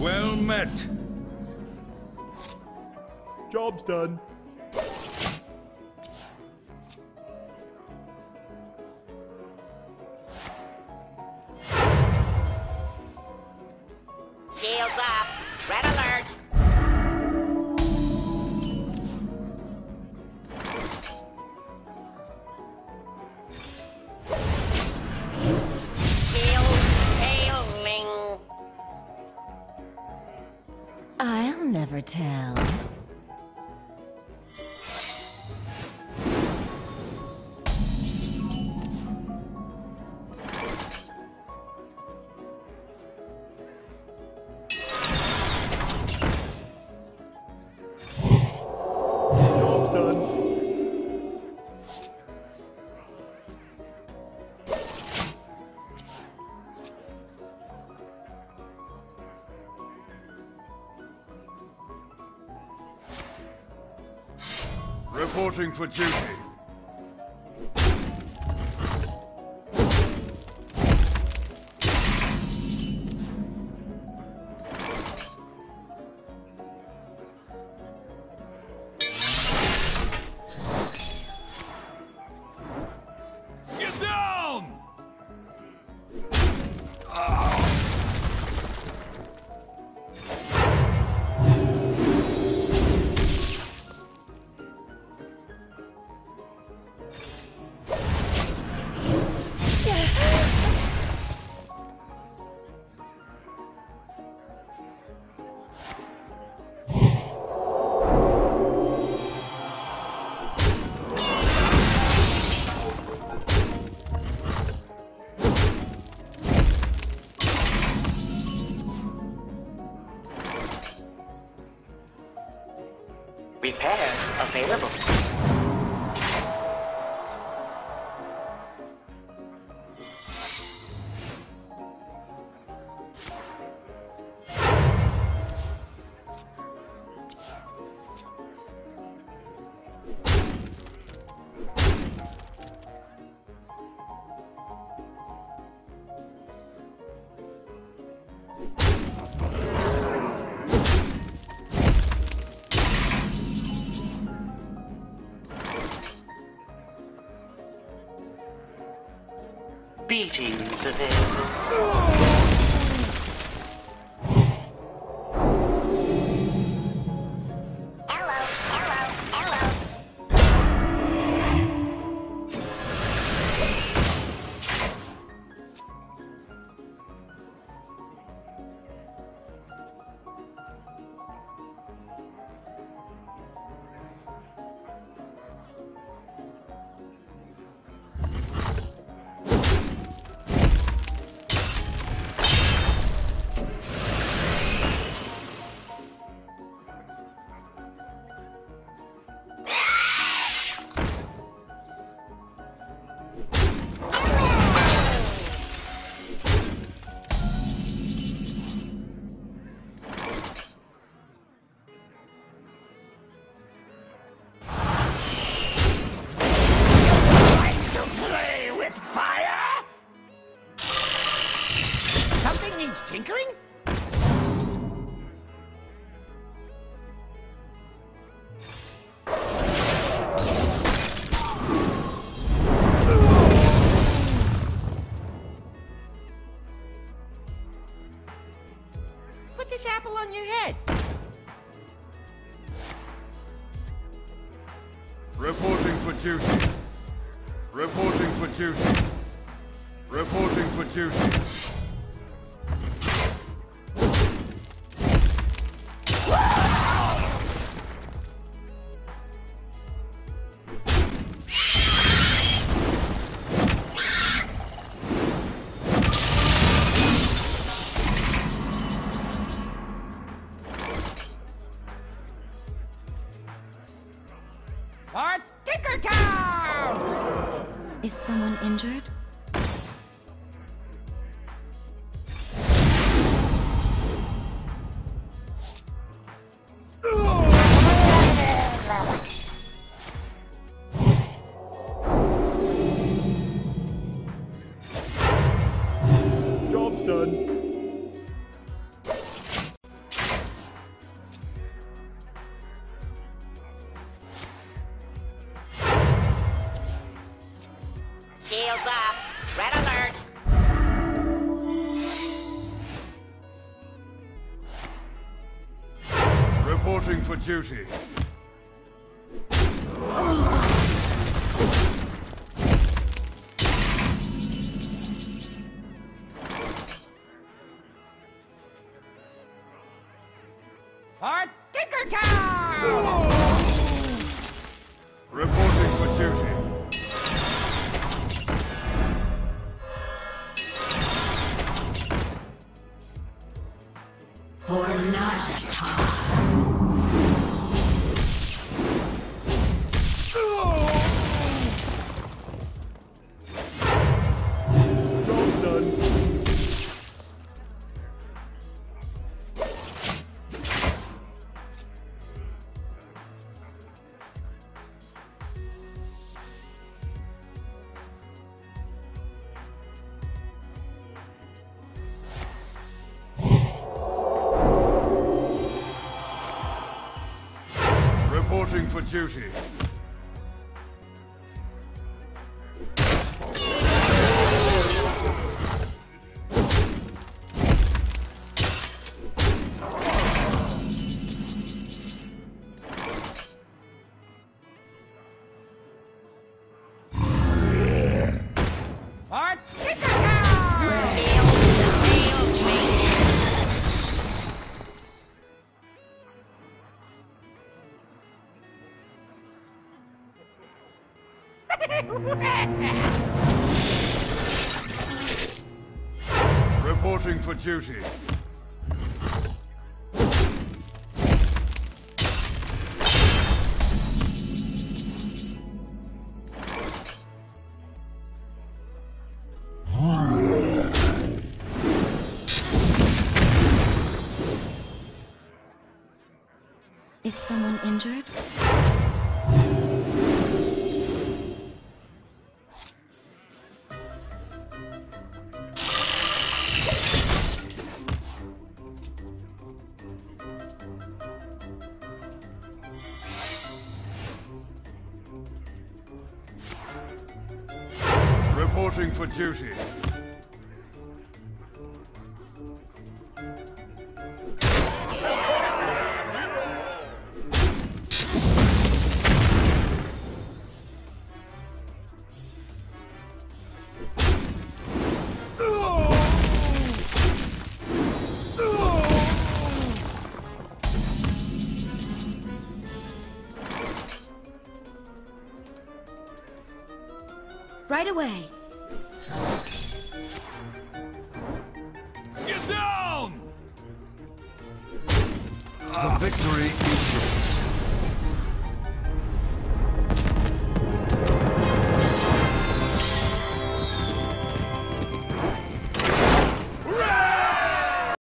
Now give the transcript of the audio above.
Well met. Job's done. I'll never tell. Reporting for duty. Repairs available. você vento. Reporting for duty. Reporting for duty. Reporting for duty. Is someone injured? Job's done. Reporting for duty. For Tinkertown! Reporting for duty. For Najata. Reporting for duty. Reporting for duty. Is someone injured? Reporting for duty. Right away. Down! The victory is yours.